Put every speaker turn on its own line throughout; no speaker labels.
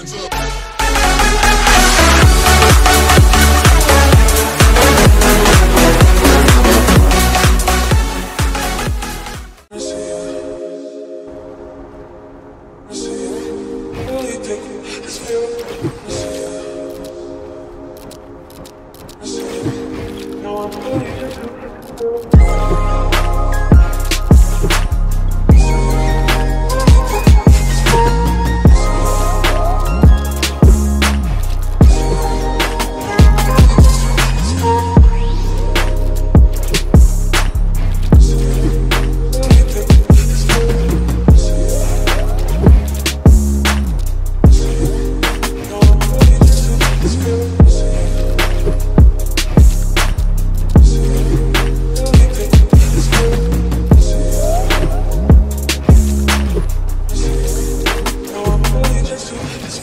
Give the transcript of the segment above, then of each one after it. I hands up. Thank you.
Let's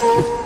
go.